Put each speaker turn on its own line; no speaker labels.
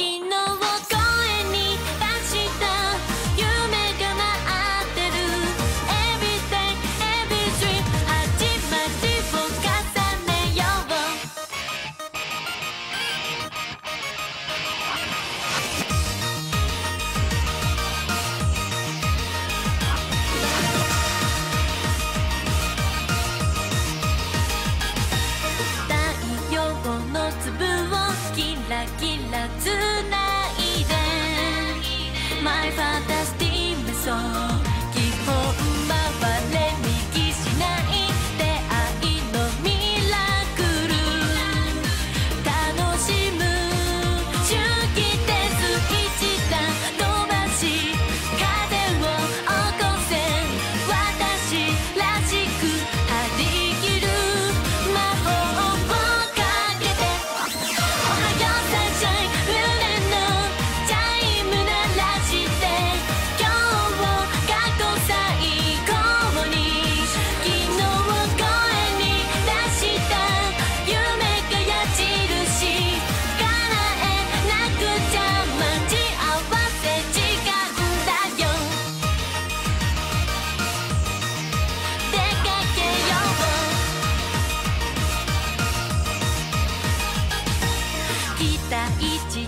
no. つないで My fantastic 期待値